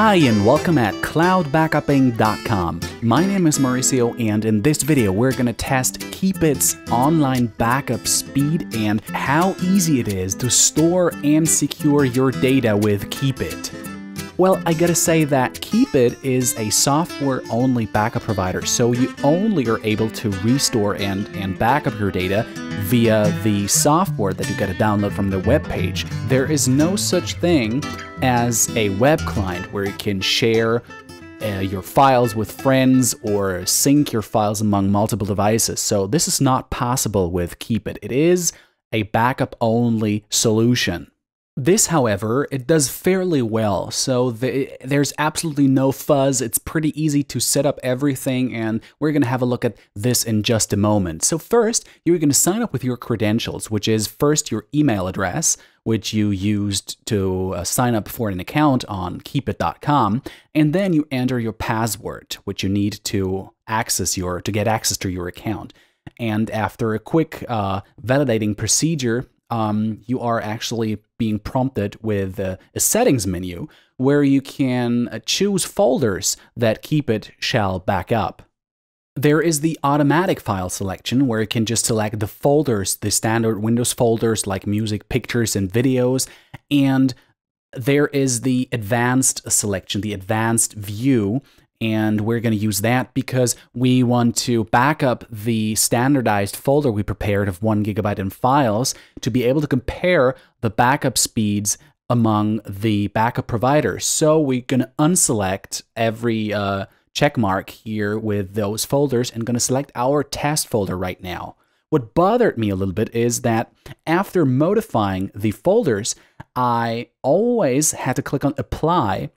Hi and welcome at cloudbackuping.com. My name is Mauricio and in this video we're going to test Keepit's online backup speed and how easy it is to store and secure your data with Keepit. Well, I gotta say that Keepit is a software-only backup provider, so you only are able to restore and, and backup your data via the software that you gotta download from the web page. There is no such thing as a web client where you can share uh, your files with friends or sync your files among multiple devices. So this is not possible with Keepit. It is a backup-only solution. This, however, it does fairly well, so the, there's absolutely no fuzz. It's pretty easy to set up everything, and we're going to have a look at this in just a moment. So first, you're going to sign up with your credentials, which is first your email address, which you used to uh, sign up for an account on keepit.com, and then you enter your password, which you need to access your to get access to your account. And after a quick uh, validating procedure, um, you are actually being prompted with a, a settings menu where you can uh, choose folders that Keepit shall back up. There is the automatic file selection where you can just select the folders, the standard Windows folders like music, pictures, and videos. And there is the advanced selection, the advanced view, and we're going to use that because we want to back up the standardized folder we prepared of one gigabyte in files to be able to compare the backup speeds among the backup providers. So we're going to unselect every uh, check mark here with those folders and going to select our test folder right now. What bothered me a little bit is that after modifying the folders, I always had to click on apply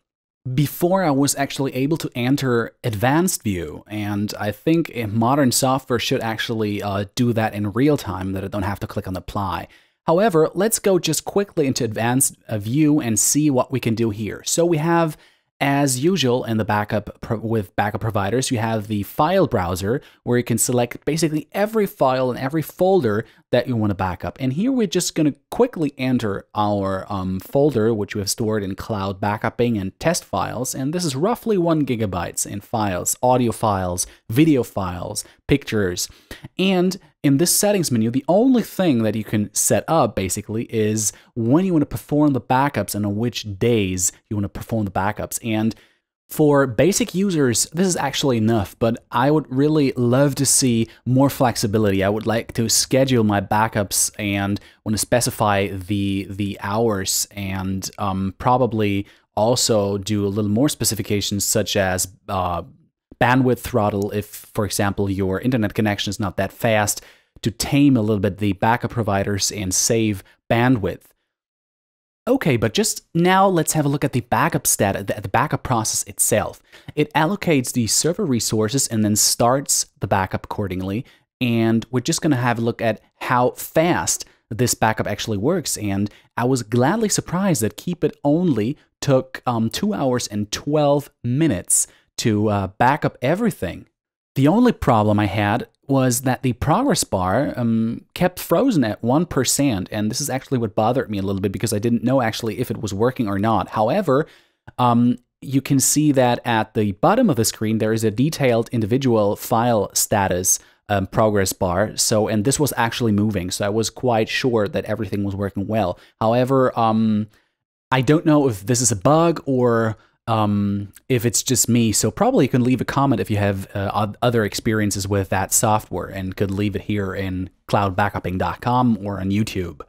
before I was actually able to enter advanced view. And I think modern software should actually uh, do that in real time that I don't have to click on apply. However, let's go just quickly into advanced uh, view and see what we can do here. So we have as usual in the backup with backup providers, you have the file browser where you can select basically every file and every folder that you want to back up. And here we're just going to quickly enter our um, folder, which we have stored in cloud backupping and test files. And this is roughly one gigabytes in files, audio files, video files, pictures. And in this settings menu, the only thing that you can set up basically is when you want to perform the backups and on which days you want to perform the backups. And for basic users, this is actually enough, but I would really love to see more flexibility. I would like to schedule my backups and want to specify the the hours and um, probably also do a little more specifications such as uh, bandwidth throttle if, for example, your internet connection is not that fast to tame a little bit the backup providers and save bandwidth. Okay, but just now let's have a look at the backup stat, the backup process itself. It allocates the server resources and then starts the backup accordingly. And we're just going to have a look at how fast this backup actually works. And I was gladly surprised that Keepit only took um, 2 hours and 12 minutes to uh, back up everything. The only problem I had was that the progress bar um, kept frozen at 1%, and this is actually what bothered me a little bit because I didn't know actually if it was working or not. However, um, you can see that at the bottom of the screen there is a detailed individual file status um, progress bar. So, and this was actually moving, so I was quite sure that everything was working well. However, um, I don't know if this is a bug or um, if it's just me. So probably you can leave a comment if you have uh, other experiences with that software and could leave it here in cloudbackuping.com or on YouTube.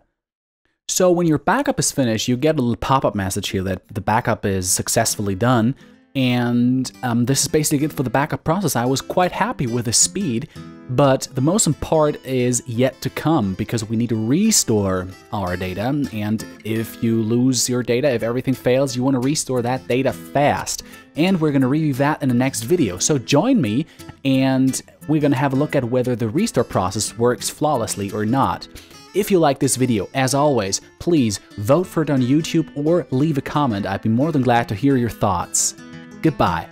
So when your backup is finished, you get a little pop-up message here that the backup is successfully done. And um, this is basically it for the backup process. I was quite happy with the speed, but the most important part is yet to come because we need to restore our data. And if you lose your data, if everything fails, you want to restore that data fast. And we're going to review that in the next video. So join me and we're going to have a look at whether the restore process works flawlessly or not. If you like this video, as always, please vote for it on YouTube or leave a comment. I'd be more than glad to hear your thoughts. Goodbye.